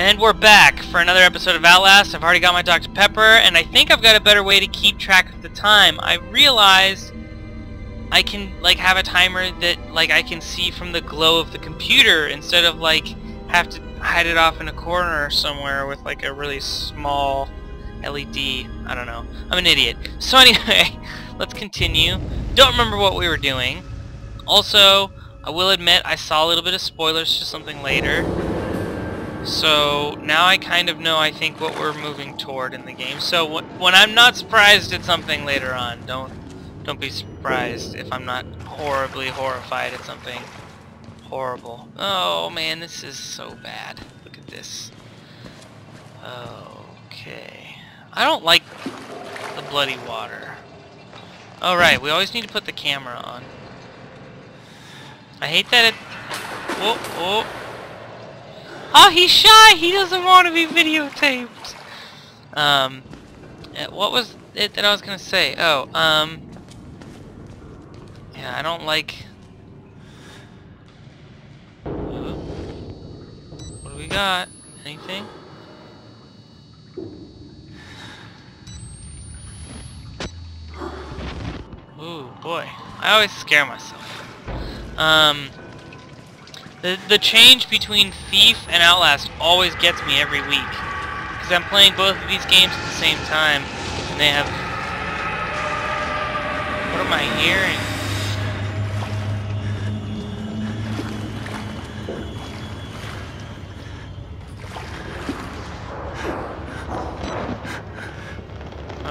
And we're back for another episode of Outlast. I've already got my Dr. Pepper, and I think I've got a better way to keep track of the time. I realized I can, like, have a timer that, like, I can see from the glow of the computer instead of, like, have to hide it off in a corner somewhere with, like, a really small LED. I don't know. I'm an idiot. So anyway, let's continue. Don't remember what we were doing. Also, I will admit I saw a little bit of spoilers to something later. So now I kind of know I think what we're moving toward in the game. So when I'm not surprised at something later on, don't don't be surprised if I'm not horribly horrified at something horrible. Oh man, this is so bad. Look at this. Okay. I don't like the bloody water. Alright, we always need to put the camera on. I hate that it... Oh, oh. Oh, he's shy! He doesn't want to be videotaped! Um, eh, what was it that I was gonna say? Oh, um... Yeah, I don't like... What do we got? Anything? Ooh, boy. I always scare myself. Um, the, the change between Thief and Outlast always gets me every week. Because I'm playing both of these games at the same time, and they have... What am I hearing?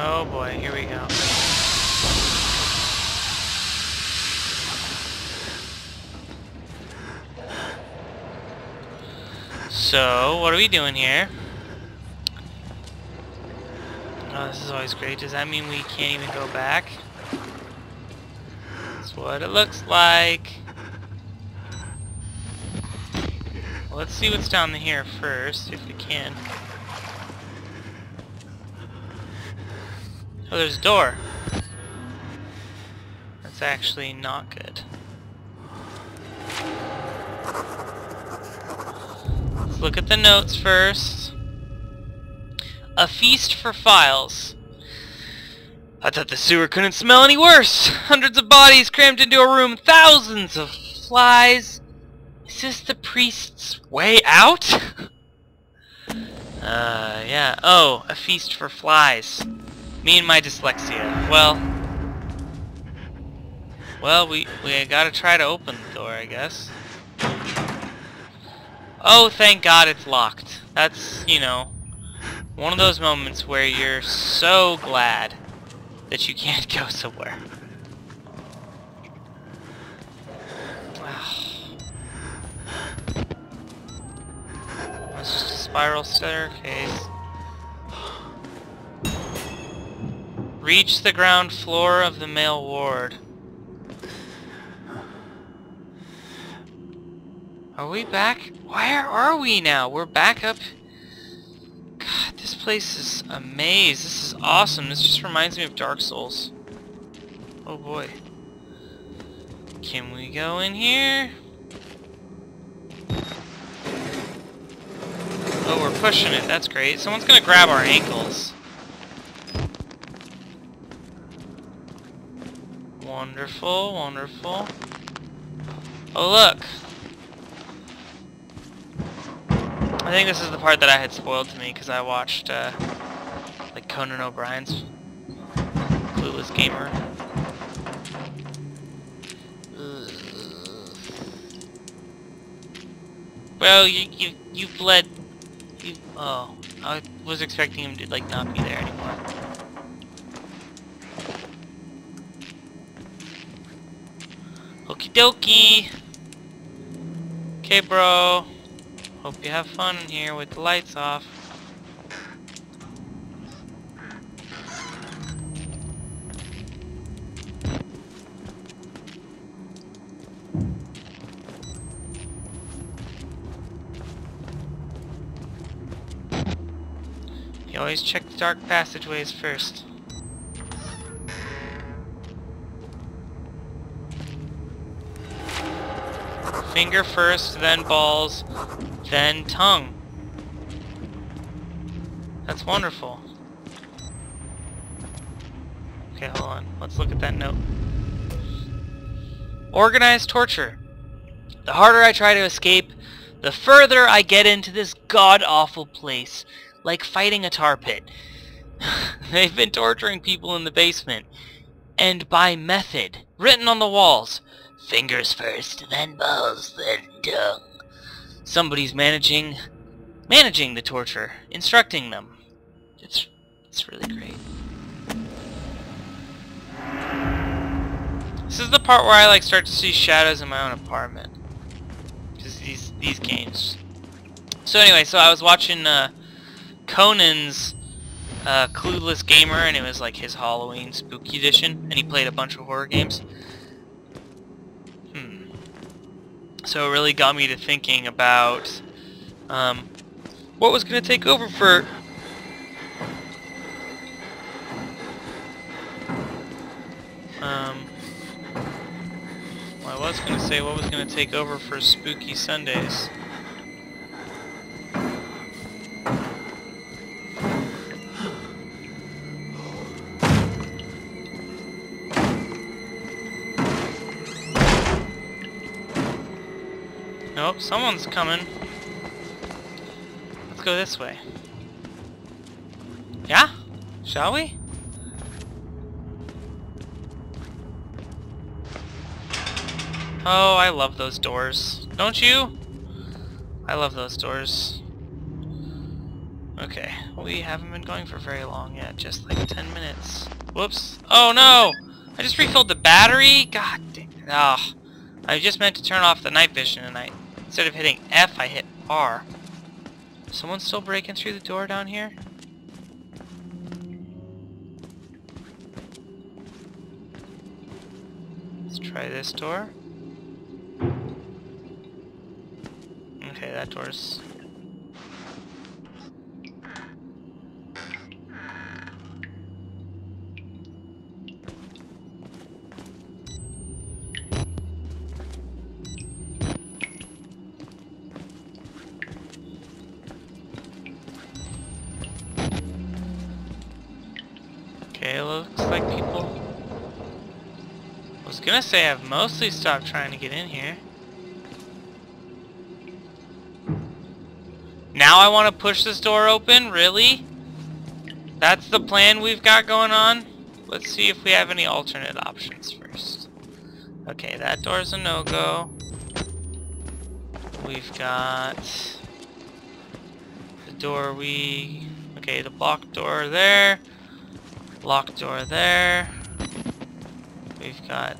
Oh boy, here we go. So, what are we doing here? Oh, this is always great. Does that mean we can't even go back? That's what it looks like. Let's see what's down here first, if we can. Oh, there's a door. That's actually not good. Look at the notes first. A feast for files. I thought the sewer couldn't smell any worse. Hundreds of bodies crammed into a room. Thousands of flies. Is this the priest's way out? uh, yeah. Oh, a feast for flies. Me and my dyslexia. Well... Well, we, we gotta try to open the door, I guess. Oh, thank God it's locked. That's, you know, one of those moments where you're so glad that you can't go somewhere. That's just a spiral staircase. Reach the ground floor of the male ward. Are we back? Where are we now? We're back up... God, this place is a maze. This is awesome. This just reminds me of Dark Souls. Oh boy. Can we go in here? Oh, we're pushing it. That's great. Someone's gonna grab our ankles. Wonderful, wonderful. Oh look! I think this is the part that I had spoiled to me because I watched uh, like Conan O'Brien's Clueless Gamer. Well, you you you bled. You oh, I was expecting him to like not be there anymore. Okie dokie. Okay, bro. Hope you have fun here with the lights off. You always check the dark passageways first. Finger first, then balls, then tongue. That's wonderful. Okay, hold on. Let's look at that note. Organized torture. The harder I try to escape, the further I get into this god-awful place, like fighting a tar pit. They've been torturing people in the basement. And by method, written on the walls. Fingers first, then balls, then tongue. Somebody's managing managing the torture, instructing them. It's it's really great. This is the part where I like start to see shadows in my own apartment. Just these these games. So anyway, so I was watching uh, Conan's uh, Clueless Gamer, and it was like his Halloween Spooky Edition, and he played a bunch of horror games. Hmm. So it really got me to thinking about um, what was going to take over for um, well, I was going to say what was going to take over for Spooky Sundays. Someone's coming. Let's go this way. Yeah? Shall we? Oh, I love those doors. Don't you? I love those doors. Okay, we haven't been going for very long yet, just like 10 minutes. Whoops. Oh no! I just refilled the battery? God damn it. Oh, ah. I just meant to turn off the night vision I, instead of hitting F, I hit R. Someone's still breaking through the door down here? Let's try this door. Okay, that door's... looks like people... I was gonna say I've mostly stopped trying to get in here. Now I want to push this door open? Really? That's the plan we've got going on? Let's see if we have any alternate options first. Okay, that door's a no-go. We've got the door we... Okay, the block door there. Lock door there. We've got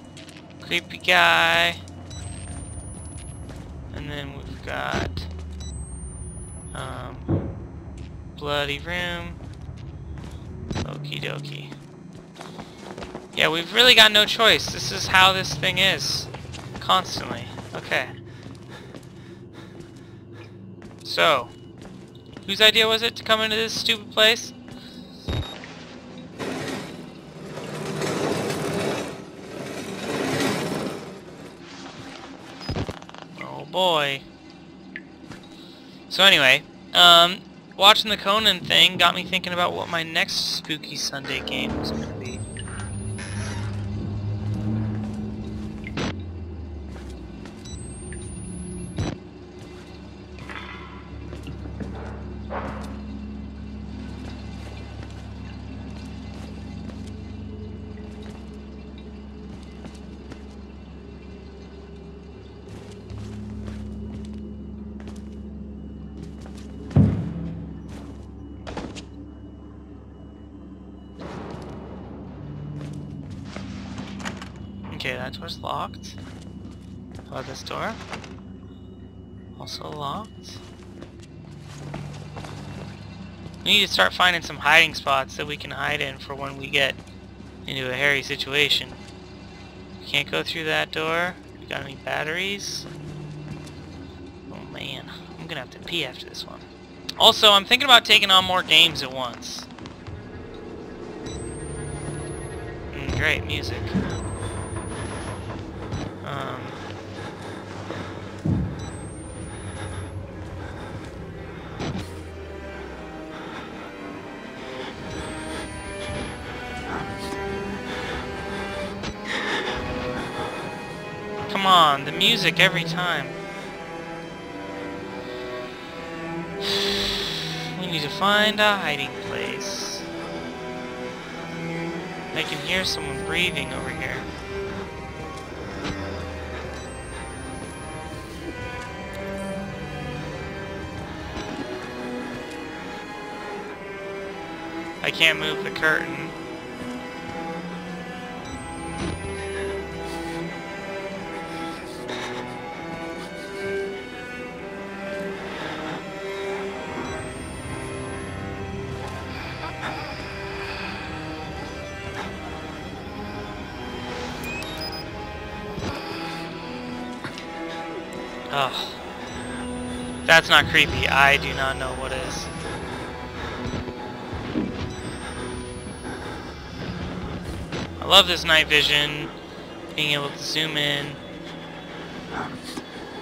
creepy guy. And then we've got um, bloody room. Okie dokie. Yeah, we've really got no choice. This is how this thing is. Constantly. Okay. So, whose idea was it to come into this stupid place? Oh boy. So anyway, um, watching the Conan thing got me thinking about what my next Spooky Sunday game was going to be. Door? Also locked. We need to start finding some hiding spots that we can hide in for when we get into a hairy situation. We Can't go through that door. You got any batteries? Oh man, I'm gonna have to pee after this one. Also, I'm thinking about taking on more games at once. Mm, great music. Um, music every time. We need to find a hiding place. I can hear someone breathing over here. I can't move the curtain. That's not creepy. I do not know what is. I love this night vision. Being able to zoom in.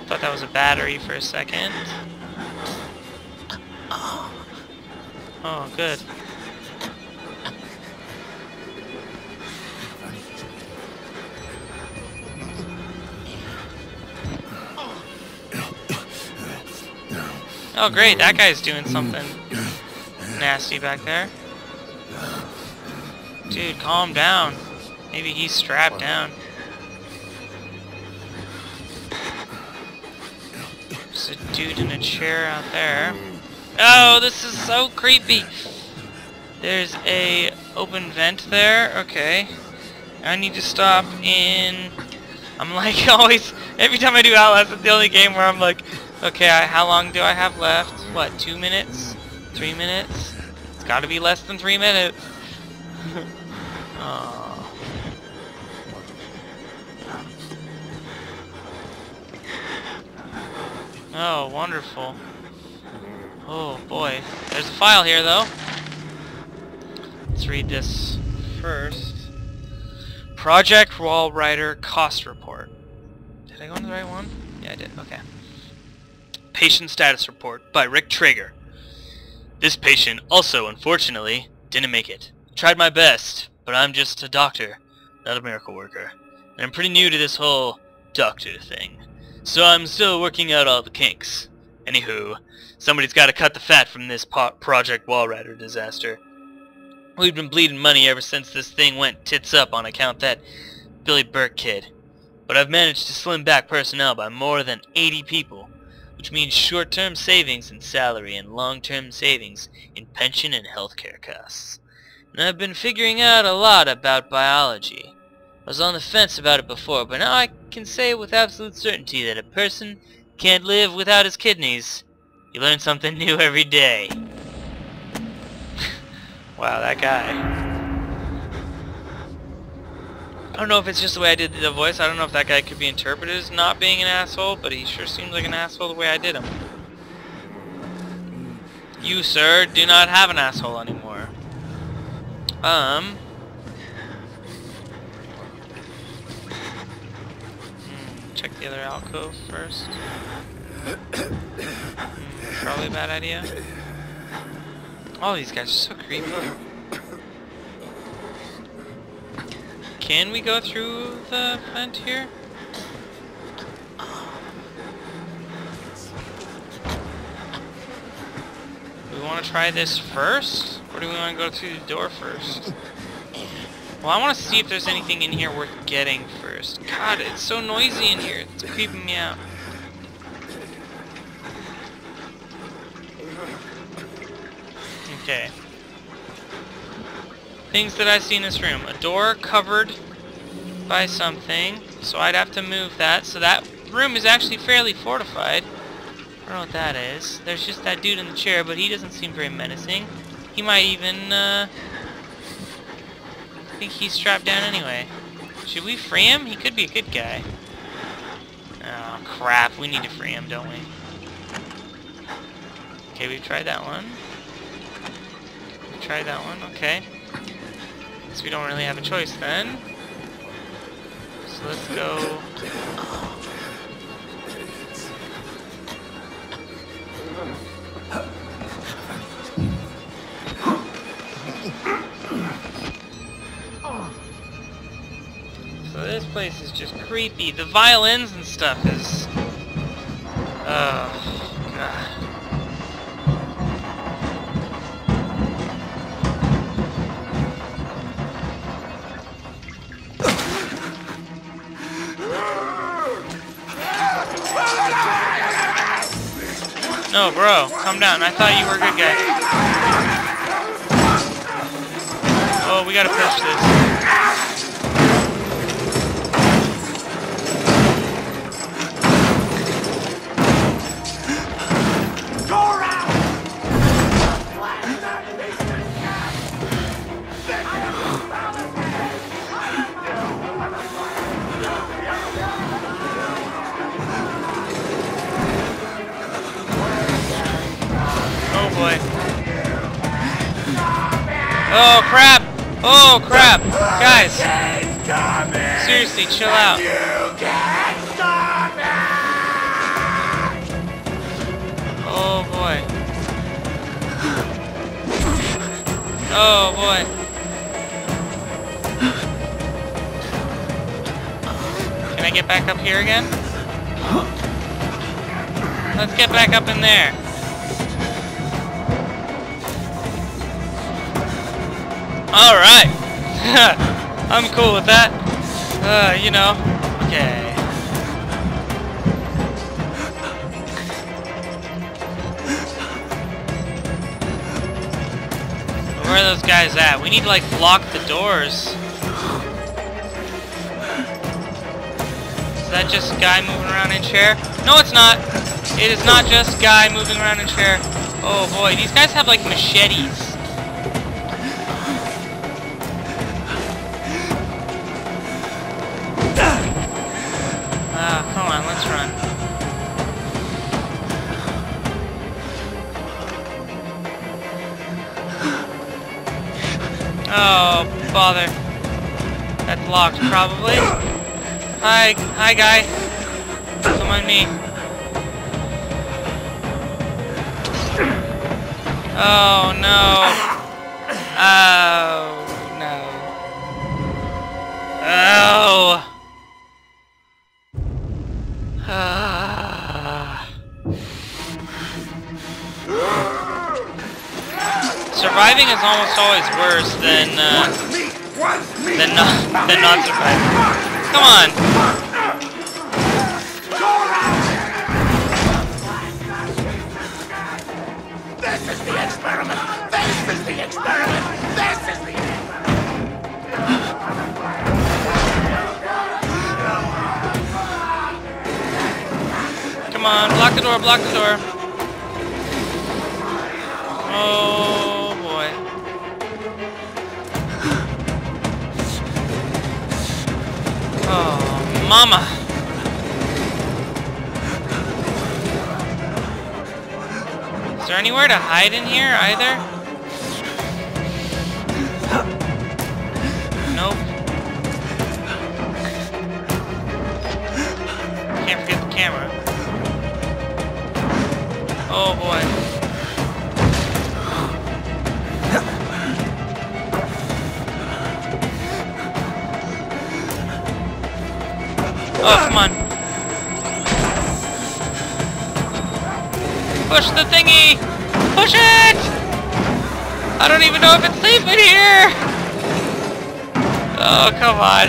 Thought that was a battery for a second. Oh, good. Oh great, that guy's doing something nasty back there. Dude, calm down. Maybe he's strapped down. There's a dude in a chair out there. Oh, this is so creepy. There's a open vent there. Okay. I need to stop in... I'm like always... Every time I do Outlast, it's the only game where I'm like, Okay, I, how long do I have left? What, two minutes? Three minutes? It's gotta be less than three minutes. oh. oh, wonderful. Oh boy. There's a file here though. Let's read this first. Project Walrider Cost Report. Did I go into the right one? Yeah, I did. Okay. Patient Status Report by Rick Trager. This patient also, unfortunately, didn't make it. Tried my best, but I'm just a doctor, not a miracle worker. And I'm pretty new to this whole doctor thing. So I'm still working out all the kinks. Anywho, somebody's gotta cut the fat from this Project Walrider disaster. We've been bleeding money ever since this thing went tits up on account that Billy Burke kid. But I've managed to slim back personnel by more than 80 people which means short-term savings in salary and long-term savings in pension and healthcare costs. And I've been figuring out a lot about biology. I was on the fence about it before, but now I can say with absolute certainty that a person can't live without his kidneys. You learn something new every day. wow, that guy. I don't know if it's just the way I did the voice. I don't know if that guy could be interpreted as not being an asshole, but he sure seems like an asshole the way I did him. You, sir, do not have an asshole anymore. Um... Hmm, check the other alcove first. Hmm, probably a bad idea. All these guys are so creepy. Can we go through the vent here? Do we want to try this first? Or do we want to go through the door first? Well, I want to see if there's anything in here worth getting first. God, it's so noisy in here. It's creeping me out. Okay things that I see in this room. A door covered by something, so I'd have to move that. So that room is actually fairly fortified. I don't know what that is. There's just that dude in the chair, but he doesn't seem very menacing. He might even, uh... I think he's strapped down anyway. Should we free him? He could be a good guy. Oh, crap. We need to free him, don't we? Okay, we've tried that one. We tried that one, okay. Guess we don't really have a choice then. So let's go... So this place is just creepy. The violins and stuff is... No, bro, calm down. I thought you were a good guy. Oh, we gotta push this. Seriously, chill out. Oh boy. Oh boy. Can I get back up here again? Let's get back up in there. Alright. I'm cool with that. Uh, you know. Okay. Where are those guys at? We need to like block the doors. Is that just guy moving around in chair? No, it's not. It is not just guy moving around in chair. Oh boy, these guys have like machetes. Bother. That's locked, probably. Hi, hi, guy. Come on me. Oh, no. Oh, no. Oh. Ah. Surviving is almost always worse than uh, than not than not surviving. Come on. This is the experiment! This is the experiment! This is the experiment! Come on. Block the door. Block the door. Oh Oh, mama. Is there anywhere to hide in here either? Nope. Can't forget the camera. Oh boy. Oh, come on. Push the thingy! Push it! I don't even know if it's safe in here! Oh, come on.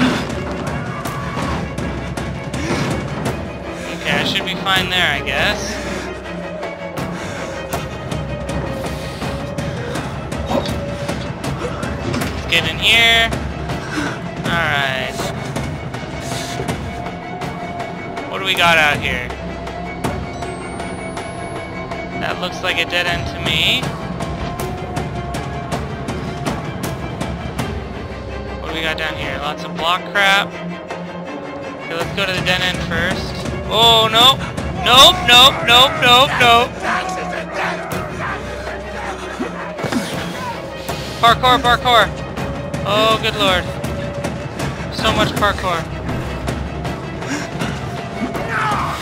Okay, I should be fine there, I guess. Let's get in here. Alright. We got out here? That looks like a dead end to me. What do we got down here? Lots of block crap. Okay, let's go to the dead end first. Oh, no! Nope, nope, nope, nope, nope. Parkour, parkour. Oh, good lord. So much parkour.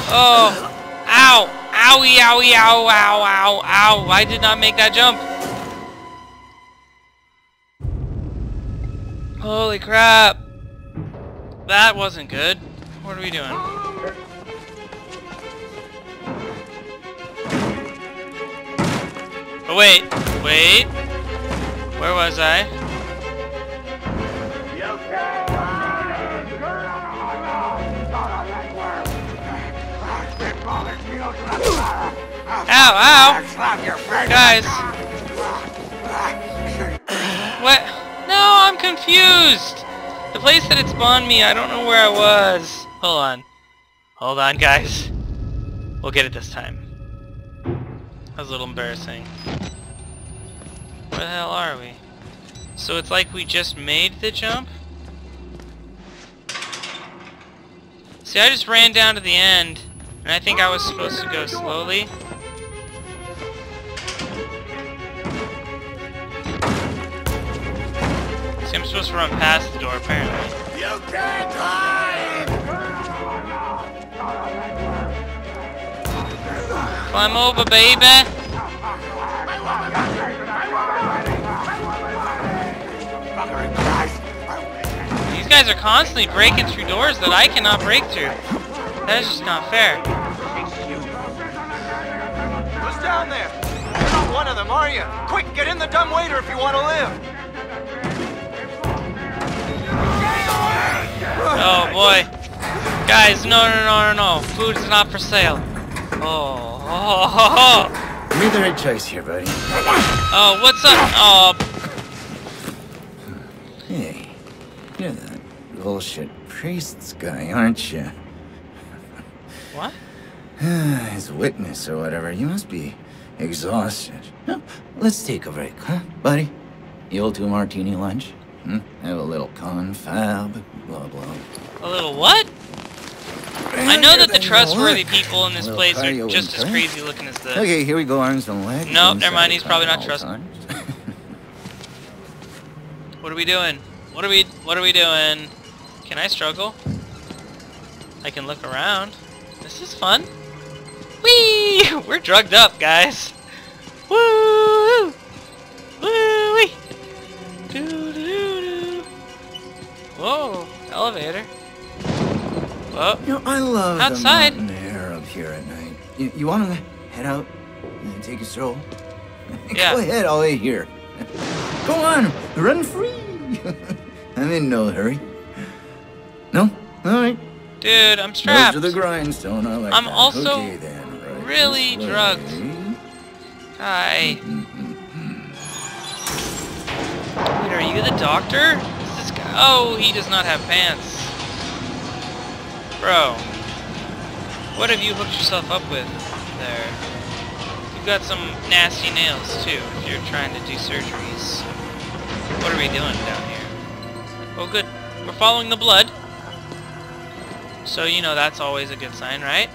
Oh. Ow. Owie, owie, ow, ow, ow, ow. I did not make that jump. Holy crap. that wasn't good. What are we doing? Oh wait, wait. Where was I? Ow, ow! Guys. What? No, I'm confused! The place that it spawned me, I don't know where I was. Hold on. Hold on, guys. We'll get it this time. That was a little embarrassing. Where the hell are we? So it's like we just made the jump? See, I just ran down to the end, and I think I was supposed to go slowly. I'm supposed to run past the door, apparently. You can't hide! Climb over, baby! These guys are constantly breaking through doors that I cannot break through. That is just not fair. Who's down there? You're not one of them, are you? Quick, get in the dumb waiter if you want to live. Oh boy. Guys, no, no, no, no, no. Food is not for sale. Oh, oh, oh, oh. You're the right choice here, buddy. Oh, what's up? Oh, Hey, you're that bullshit priests guy, aren't you? what? His witness or whatever. You must be exhausted. Let's take a break, huh, buddy? The old two martini lunch? Hmm? Have a little confab, blah blah. A little what? I know that the trustworthy people in this place are just as crazy looking as this. Okay, here we go, arms and legs. No, inside never mind, he's probably not at all trust- times. What are we doing? What are we what are we doing? Can I struggle? I can look around. This is fun. Whee! We're drugged up, guys. Woo! Whoa! Elevator. Whoa! You know, I love Outside. the mountain air up here at night. You, you want to head out and take a stroll? Yeah. Go ahead, I'll wait here. Go on, run free. I'm in no hurry. No? All right. Dude, I'm strapped. to the grindstone. I like I'm that. also okay, then. Right really drugged. Hi. Mm-hmm, mm-hmm. Wait, are you the doctor? Oh, he does not have pants. Bro. What have you hooked yourself up with there? You've got some nasty nails too, if you're trying to do surgeries. What are we doing down here? Oh good. We're following the blood. So, you know, that's always a good sign, right?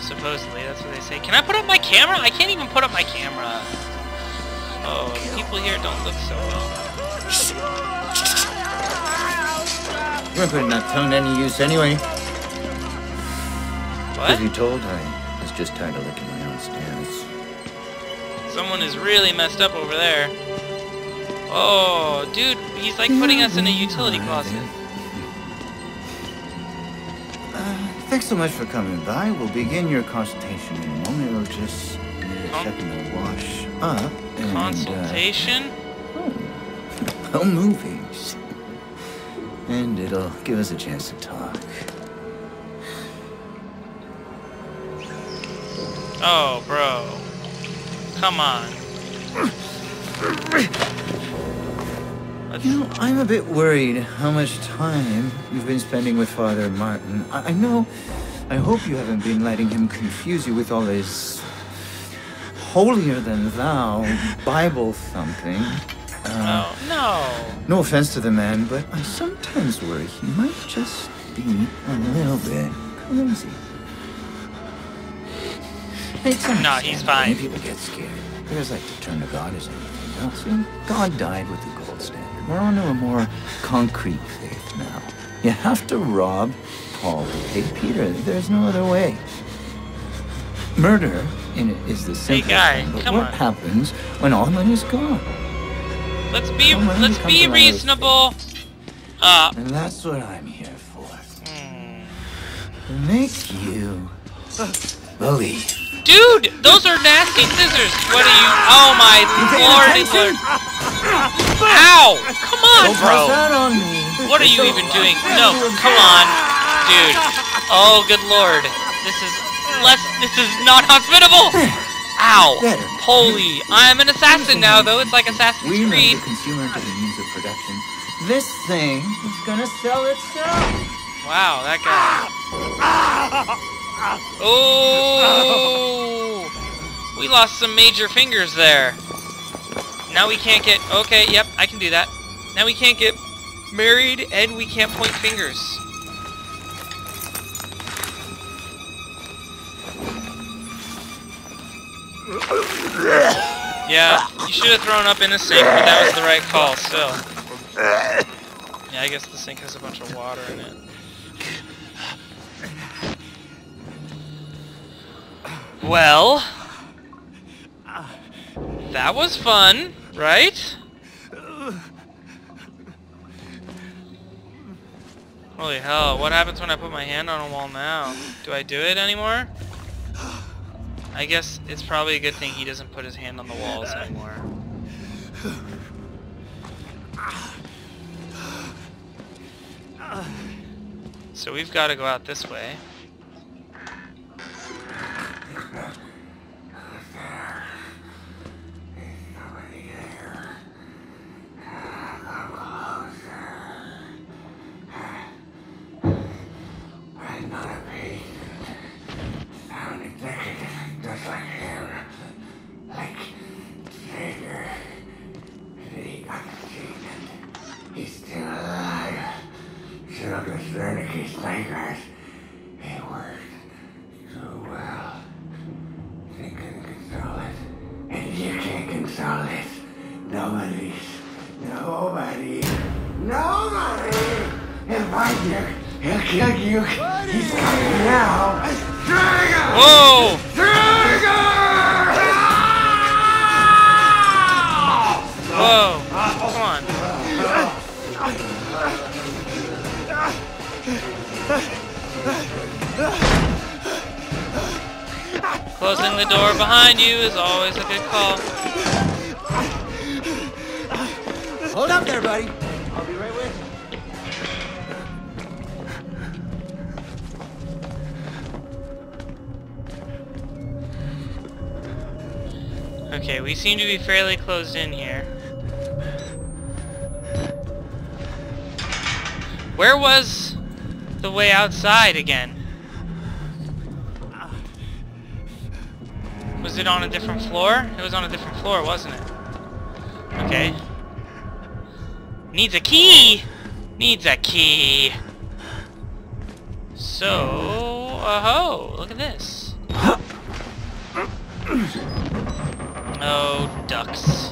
Supposedly, that's what they say. Can I put up my camera? I can't even put up my camera. Oh, people here don't look so well. You weren't putting that tongue to any use anyway. What? As you told, I was just tired of licking my own stairs. Someone is really messed up over there. Oh, dude, he's like putting us in a utility closet. Uh, thanks so much for coming by. We'll begin your consultation in a moment. It'll just need a Con- second to wash up. And, Consultation? Uh, oh, movies. And it'll give us a chance to talk. Oh, bro. Come on. You know, I'm a bit worried how much time you've been spending with Father Martin. I, I know. I hope you haven't been letting him confuse you with all his holier than thou Bible thumping. Uh, oh, no. No offense to the man, but I sometimes worry he might just be a little bit crazy. It's Nah, he's fine. People get scared. They just like to turn to God as anything else. And God died with the gold standard. We're on to a more concrete faith now. You have to rob Paul to pay Peter. There's no other way. Murder in it is the simplest guy, thing, but what on. happens when all the money's gone? Let's be Come let's be reasonable. up. And that's what I'm here for. Hmm. Make you believe. Dude, those are nasty scissors. What are you? Oh my paying lordy attention? lord. Ow! Come on, bro. that on me. What are you even doing? No, come on, dude. Oh, good lord. This is less. This is not hospitable. Ow! Better. Holy! I'm an assassin now, though. It's like Assassin's We Creed. the consumer to the means of production. This thing is gonna sell itself. Wow, that guy. Oh! We lost some major fingers there. Now we can't get... Okay, yep, I can do that. Now we can't get married and we can't point fingers. Yeah, you should have thrown up in the sink, but that was the right call, still. Yeah, I guess the sink has a bunch of water in it. Well, that was fun, right? Holy hell, what happens when I put my hand on a wall now? Do I do it anymore? I guess it's probably a good thing he doesn't put his hand on the walls anymore. So we've got to go out this way. The door behind you is always a good call. Hold up there, buddy. I'll be right with you. Okay, we seem to be fairly closed in here. Where was the way outside again? It on a different floor? It was on a different floor, wasn't it? Okay. Needs a key! Needs a key! So, oh, look at this. Oh, ducks.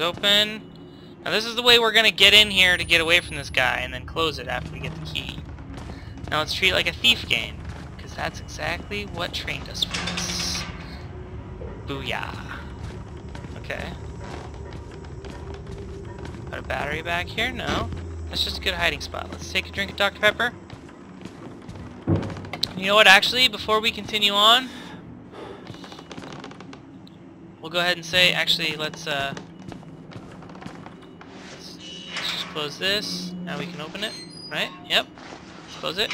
Open. Now this is the way we're gonna get in here to get away from this guy and then close it after we get the key. Now let's treat it like a thief game. Because that's exactly what trained us for this. Booyah. Okay. Got a battery back here? No. That's just a good hiding spot. Let's take a drink of Dr. Pepper. You know what, actually, before we continue on, we'll go ahead and say, actually, let's, uh, close this. Now we can open it, right? Yep. Close it.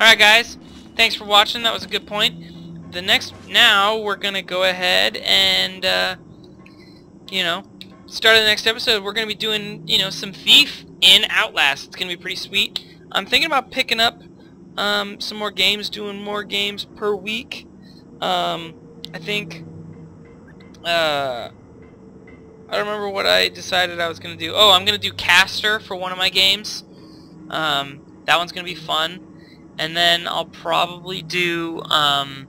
Alright, guys. Thanks for watching. That was a good point. The next, now, we're going to go ahead and, uh, you know, start of the next episode, we're going to be doing, you know, some Thief in Outlast. It's going to be pretty sweet. I'm thinking about picking up um, some more games, doing more games per week. Um, I think, uh, I don't remember what I decided I was going to do. Oh, I'm going to do Caster for one of my games. Um, that one's going to be fun. And then I'll probably do, um,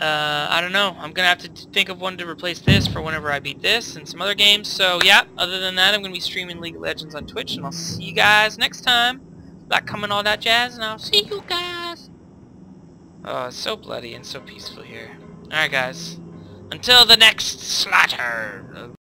uh, I don't know. I'm gonna have to think of one to replace this for whenever I beat this and some other games. So yeah, other than that, I'm gonna be streaming League of Legends on Twitch, and I'll see you guys next time. That coming all that jazz, and I'll see you guys. Oh, it's so bloody and so peaceful here. Alright guys. Until the next slaughter.